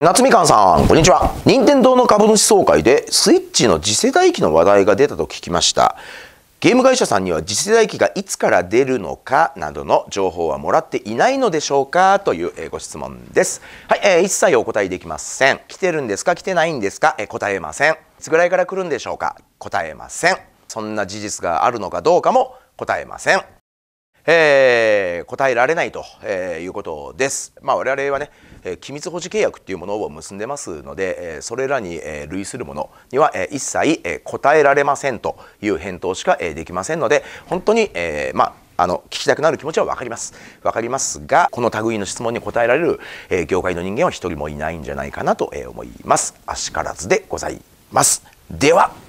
夏みかんさん、こんにちは。任天堂の株主総会でスイッチの次世代機の話題が出たと聞きました。ゲーム会社さんには次世代機がいつから出るのかなどの情報はもらっていないのでしょうか？というご質問です。はい、えー、一切お答えできません。来てるんですか？来てないんですか、えー、答えません。いつぐらいから来るんでしょうか？答えません。そんな事実があるのかどうかも答えません。えー、答えられないと、え、いうことです。まあ、我々はね、え、機密保持契約っていうものを結んでますので、え、それらに、え、類するものには、え、一切、え、答えられませんという返答しか、え、できませんので本当に、え、まああの聞きたくなる気持ちは分かります。分かりますがこの類の質問に答えられる、え、業界の人間は一人もいないんじゃないかなと、え、思います。あしからずでございます。では